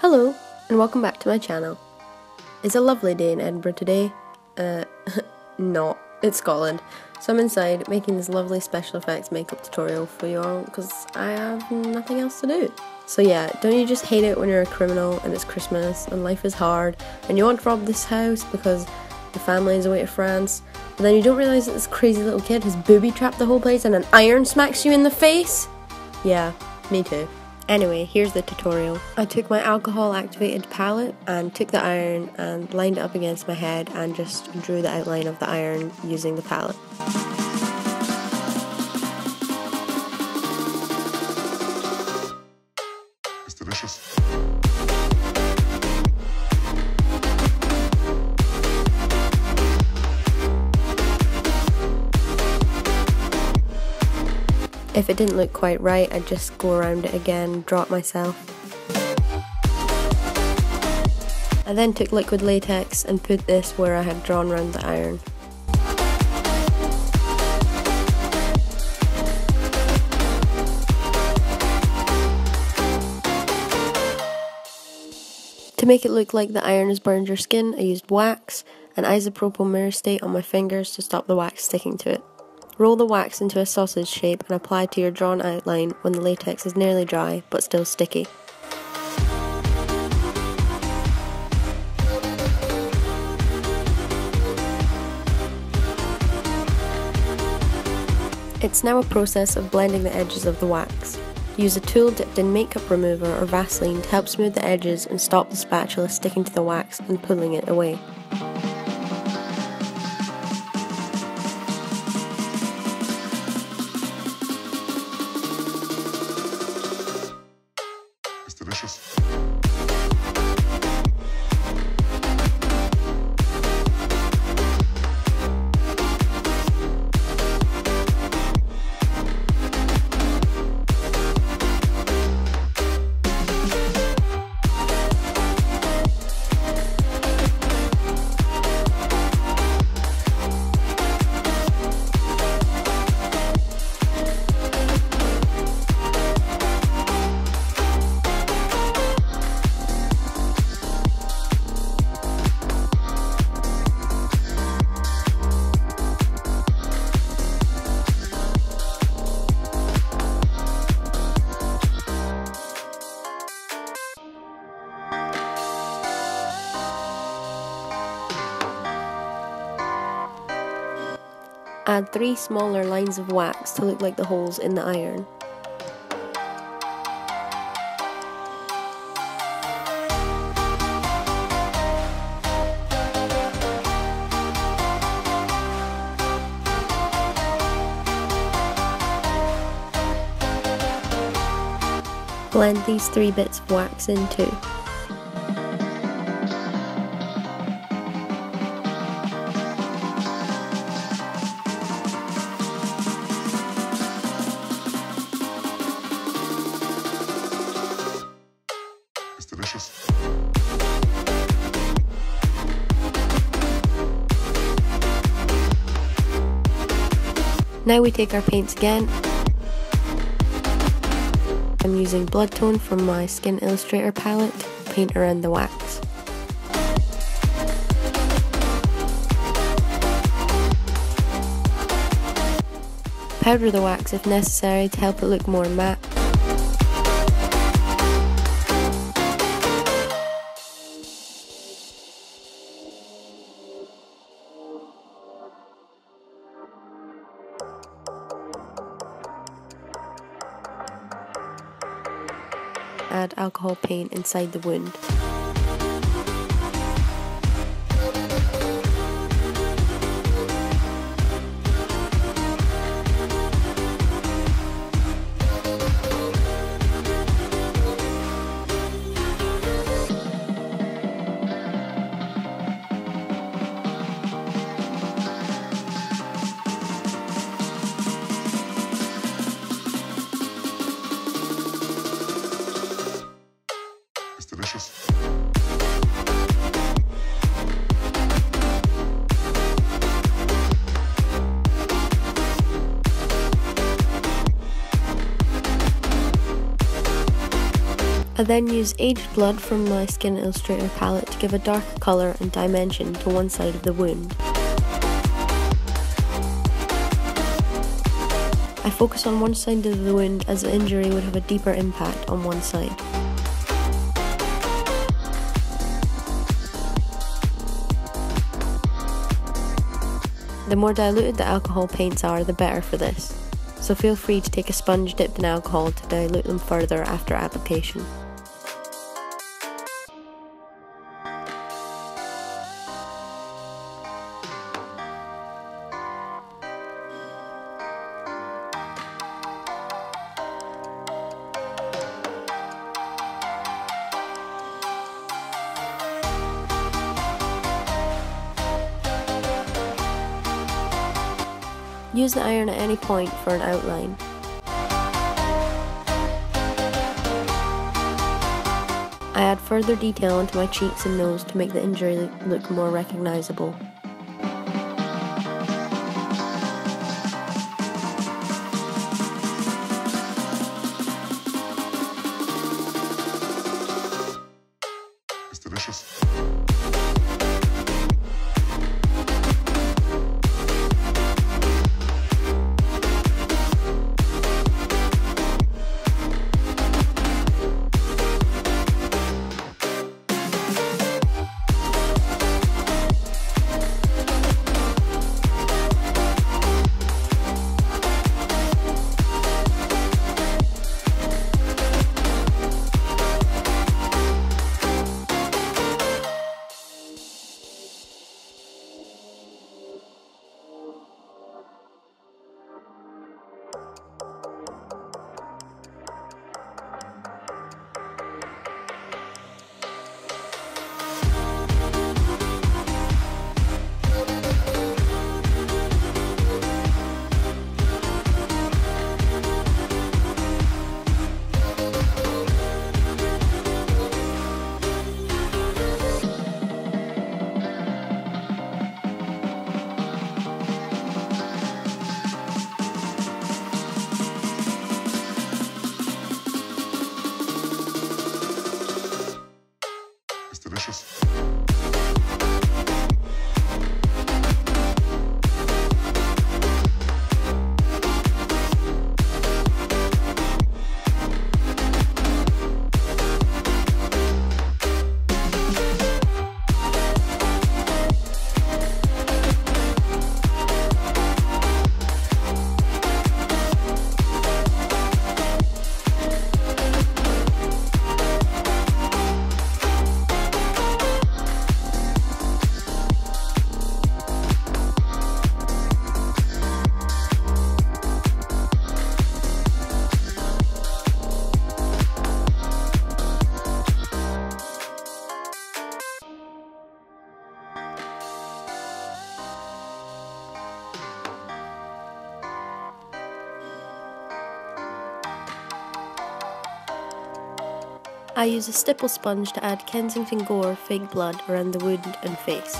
Hello, and welcome back to my channel. It's a lovely day in Edinburgh today. Uh, not. It's Scotland. So I'm inside making this lovely special effects makeup tutorial for you all because I have nothing else to do. So yeah, don't you just hate it when you're a criminal and it's Christmas and life is hard and you want to rob this house because the family is away to France but then you don't realise that this crazy little kid has booby trapped the whole place and an iron smacks you in the face? Yeah, me too. Anyway, here's the tutorial. I took my alcohol activated palette and took the iron and lined it up against my head and just drew the outline of the iron using the palette. If it didn't look quite right, I'd just go around it again, draw it myself. I then took liquid latex and put this where I had drawn around the iron. To make it look like the iron has burned your skin, I used wax and isopropyl myristate on my fingers to stop the wax sticking to it. Roll the wax into a sausage shape and apply to your drawn outline when the latex is nearly dry but still sticky. It's now a process of blending the edges of the wax. Use a tool dipped in makeup remover or Vaseline to help smooth the edges and stop the spatula sticking to the wax and pulling it away. Add three smaller lines of wax to look like the holes in the iron. Blend these three bits of wax in too. It's delicious. Now we take our paints again. I'm using blood tone from my Skin Illustrator palette to paint around the wax. Powder the wax if necessary to help it look more matte. Add alcohol paint inside the wound. I then use Aged Blood from my Skin Illustrator palette to give a darker colour and dimension to one side of the wound. I focus on one side of the wound as the injury would have a deeper impact on one side. The more diluted the alcohol paints are, the better for this, so feel free to take a sponge dipped in alcohol to dilute them further after application. Use the iron at any point for an outline. I add further detail into my cheeks and nose to make the injury look more recognisable. I use a stipple sponge to add Kensington Gore fake blood around the wound and face.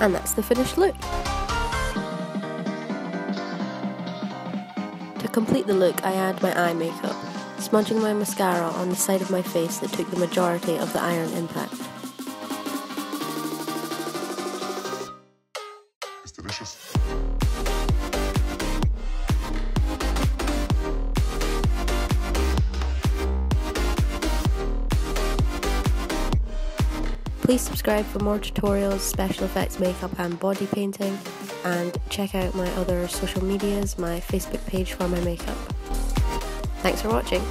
And that's the finished look. To complete the look, I add my eye makeup, smudging my mascara on the side of my face that took the majority of the iron impact. Delicious. Please subscribe for more tutorials, special effects, makeup and body painting and check out my other social medias, my Facebook page for my makeup. Thanks for watching.